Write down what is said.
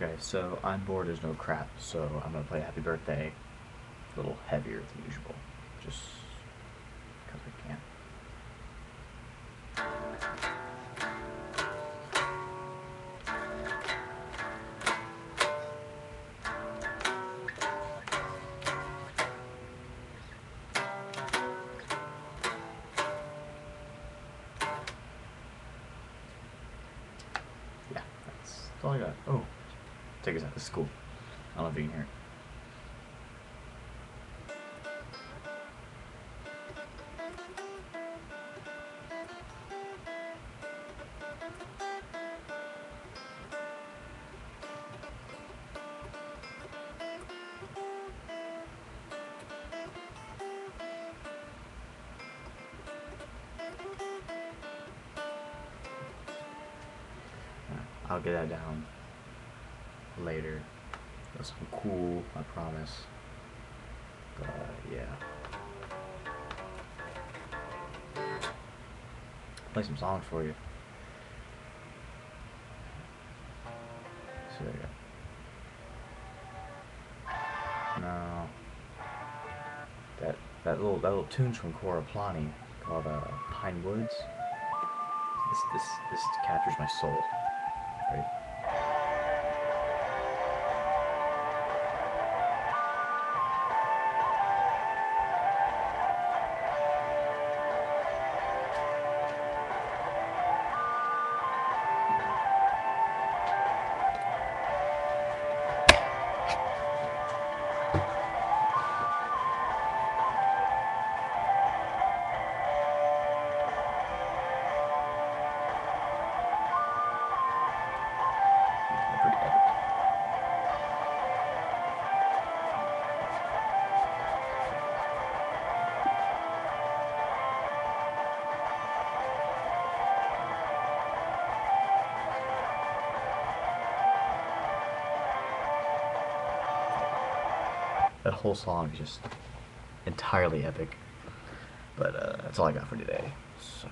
Okay, so I'm bored as no crap, so I'm gonna play Happy Birthday a little heavier than usual. Just because I can. Yeah, that's, all I got. Oh, take us out to school. I love being here. I'll get that down later. That's cool, I promise. But yeah. Play some songs for you. So there you go. No. That that little that little tune's from Korpiklaani called uh, Pine Woods. This this this captures my soul. Right? That whole song is just entirely epic. But uh, that's all I got for today. So.